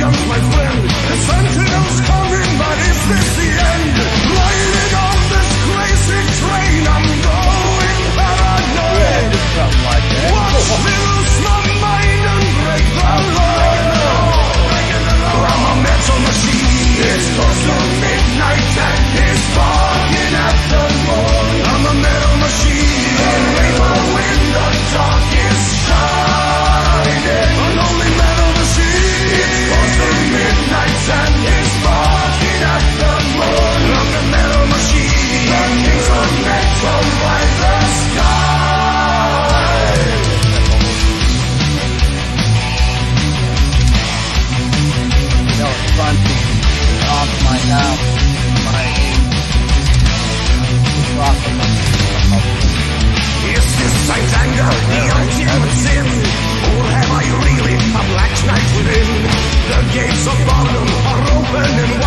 love my friend. The gates of Barnum are open